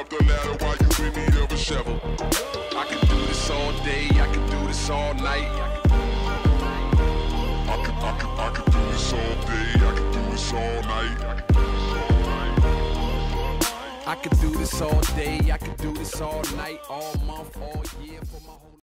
up the ladder while you in need of a shovel. I can do this all day, I can do this all night. I can, I can, I can do this all day, I can do this all night. I could do this all day, I could do this all night, all month, all year for my whole